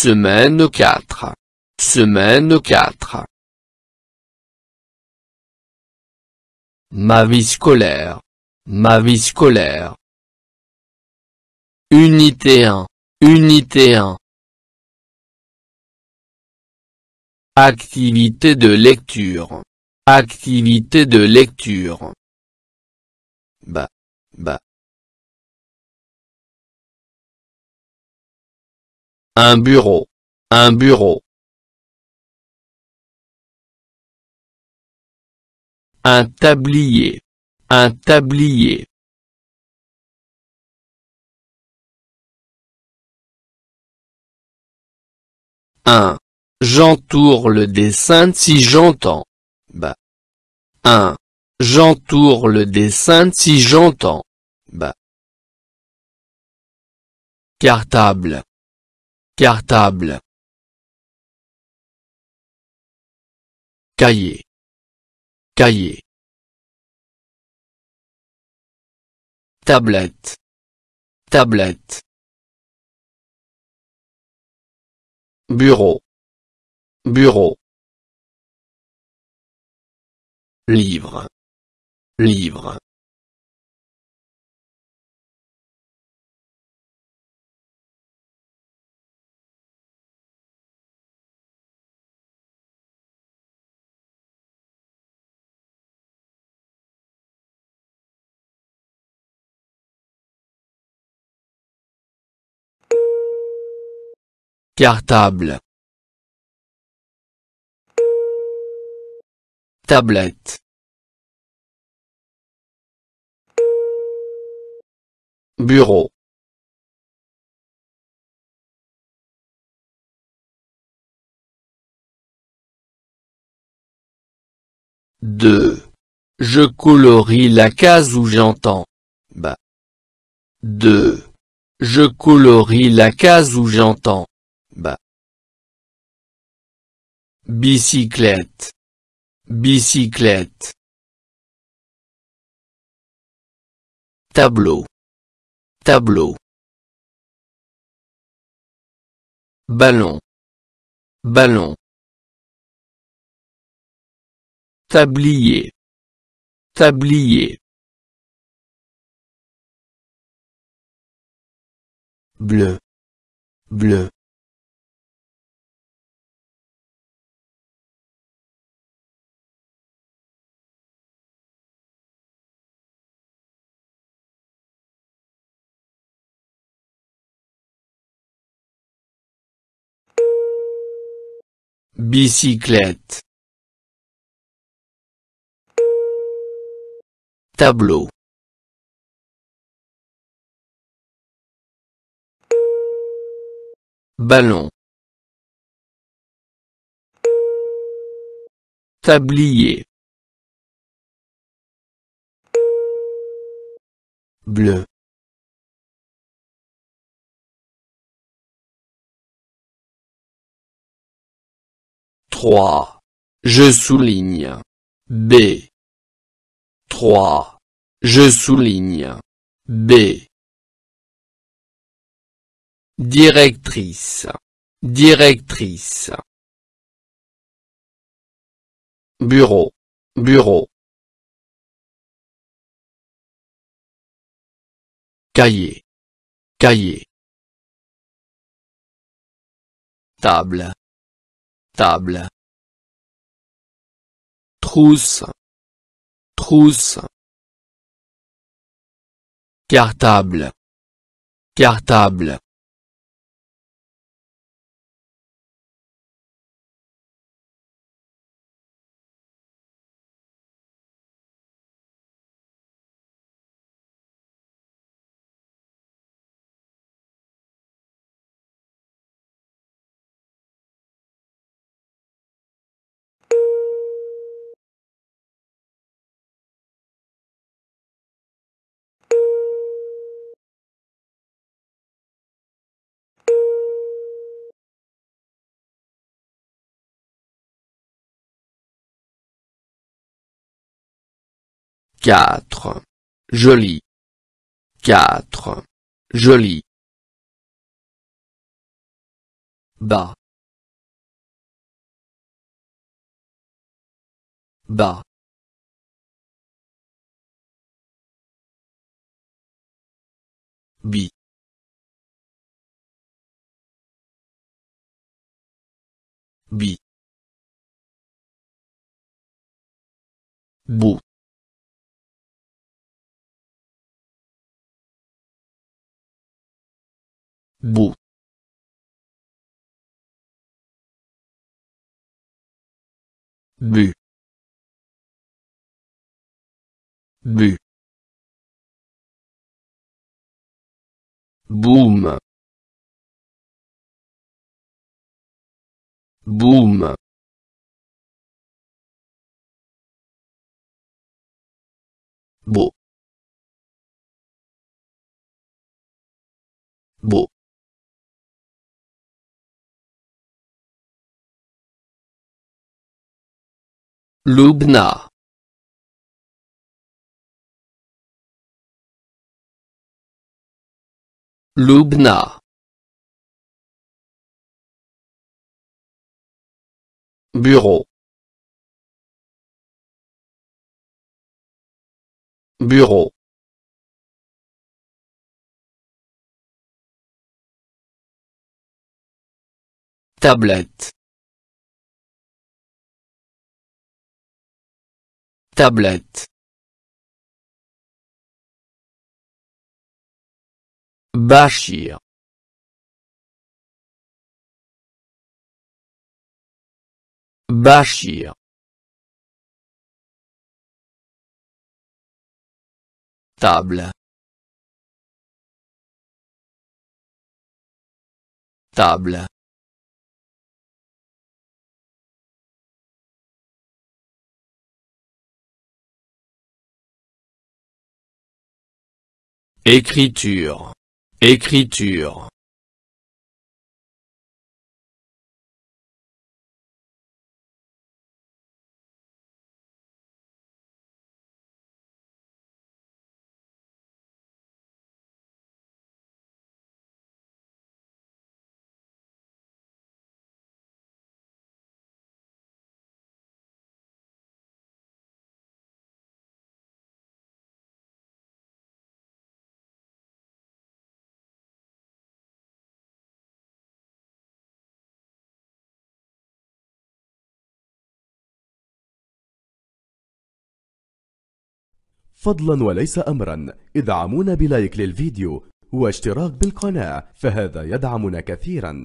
Semaine 4. Semaine 4. Ma vie scolaire. Ma vie scolaire. Unité 1. Unité 1. Activité de lecture. Activité de lecture. Bah. Bah. Un bureau. Un bureau. Un tablier. Un tablier. Un. J'entoure le dessin si j'entends. Bah. Un. J'entoure le dessin si j'entends. Bah. Cartable. Cartable. Cahier. Cahier. Tablette. Tablette. Bureau. Bureau. Livre. Livre. Cartable. Tablette. Bureau. Deux. Je colorie la case où j'entends. Bah. Deux. Je colorie la case où j'entends. Bah. Bicyclette. Bicyclette. Tableau. Tableau. Ballon. Ballon. Tablier. Tablier. Bleu. Bleu. Bicyclette. Tableau. Ballon. Tablier. Bleu. Trois. Je souligne. B. Trois. Je souligne. B. Directrice. Directrice. Bureau. Bureau. Cahier. Cahier. Table. Trousse. Trousse. Cartable. Cartable. Quatre. Joli. Quatre. Joli. bas bas bi bi bout Бу. Бы. Бы. Бума. Бума. Бу. Бу. Lubna, Lubna, Bureau. Bureau. Tablette. Tablette. Bachir. Bachir. Table. Table Écriture. Écriture فضلا وليس أمرا. ادعمونا بلايك للفيديو واشتراك بالقناة فهذا يدعمنا كثيرا.